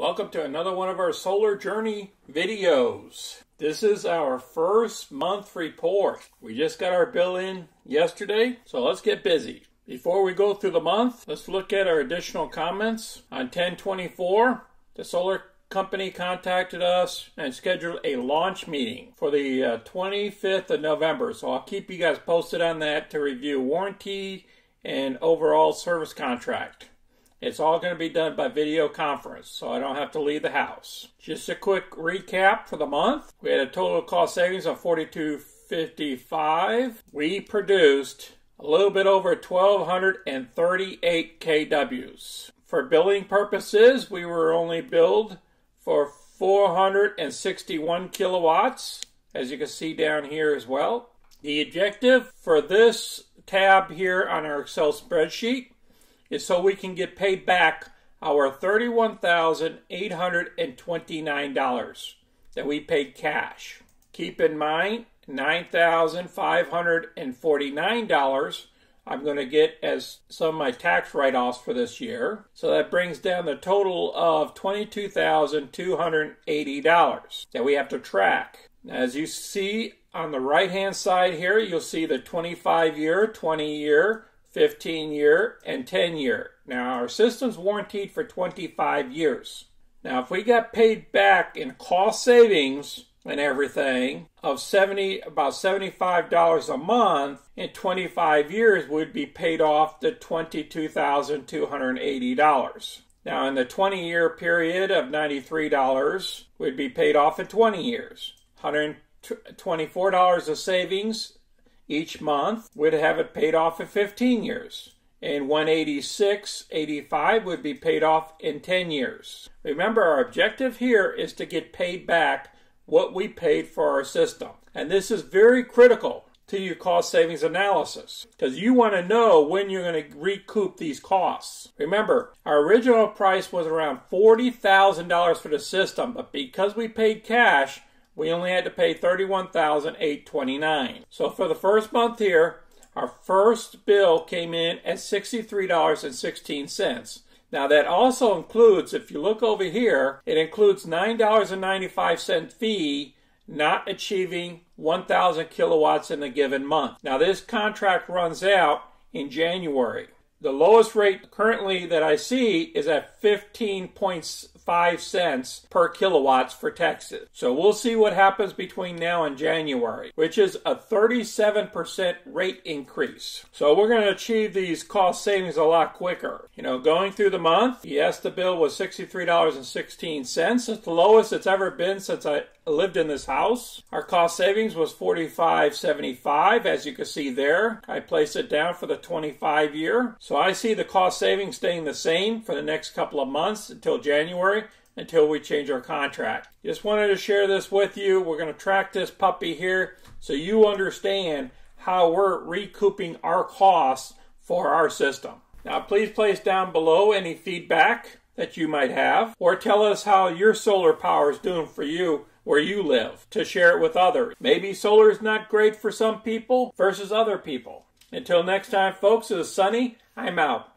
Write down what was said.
Welcome to another one of our solar journey videos. This is our first month report. We just got our bill in yesterday, so let's get busy. Before we go through the month, let's look at our additional comments. On 1024, the solar company contacted us and scheduled a launch meeting for the uh, 25th of November. So I'll keep you guys posted on that to review warranty and overall service contract. It's all going to be done by video conference, so I don't have to leave the house. Just a quick recap for the month. We had a total cost savings of 4255. We produced a little bit over 1238 kWs. For billing purposes, we were only billed for 461 kilowatts, as you can see down here as well. The objective for this tab here on our Excel spreadsheet is so we can get paid back our $31,829 that we paid cash. Keep in mind, $9,549 I'm going to get as some of my tax write offs for this year. So that brings down the total of $22,280 that we have to track. As you see on the right hand side here, you'll see the 25 year, 20 year, 15 year, and 10 year. Now, our system's warranted for 25 years. Now, if we got paid back in cost savings and everything of 70 about $75 a month in 25 years would be paid off the $22,280. Now, in the 20 year period of $93 would be paid off in 20 years. $124 of savings each month would have it paid off in 15 years. And 186, 85 would be paid off in 10 years. Remember, our objective here is to get paid back what we paid for our system. And this is very critical to your cost savings analysis because you want to know when you're going to recoup these costs. Remember, our original price was around $40,000 for the system, but because we paid cash, we only had to pay 31,829. So for the first month here, our first bill came in at $63.16. Now that also includes, if you look over here, it includes $9.95 fee not achieving 1,000 kilowatts in a given month. Now this contract runs out in January. The lowest rate currently that I see is at 15.5 cents per kilowatts for Texas. So we'll see what happens between now and January, which is a 37% rate increase. So we're going to achieve these cost savings a lot quicker. You know, going through the month, yes, the bill was $63.16. It's the lowest it's ever been since I lived in this house. Our cost savings was $45.75, as you can see there. I placed it down for the 25 year. So I see the cost savings staying the same for the next couple of months until January until we change our contract. Just wanted to share this with you. We're going to track this puppy here so you understand how we're recouping our costs for our system. Now, please place down below any feedback that you might have, or tell us how your solar power is doing for you where you live to share it with others. Maybe solar is not great for some people versus other people. Until next time, folks, it is Sonny. I'm out.